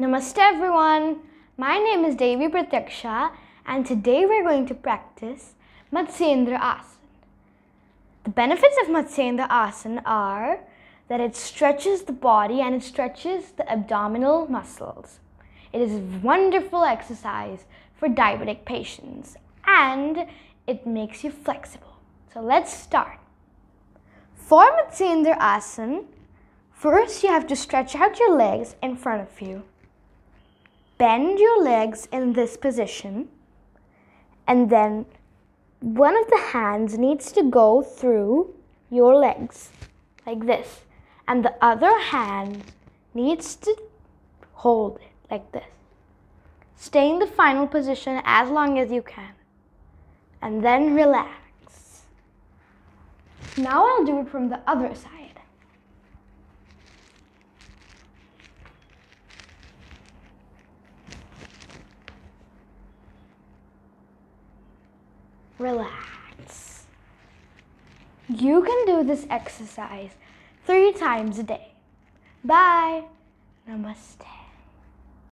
Namaste everyone. My name is Devi Pratyaksha and today we're going to practice Matsyendra Asana. The benefits of Matsyendra Asana are that it stretches the body and it stretches the abdominal muscles. It is a wonderful exercise for diabetic patients and it makes you flexible. So let's start. For Matsyendra Asana, first you have to stretch out your legs in front of you. Bend your legs in this position and then one of the hands needs to go through your legs like this and the other hand needs to hold it like this. Stay in the final position as long as you can and then relax. Now I'll do it from the other side. Relax. You can do this exercise three times a day. Bye. Namaste.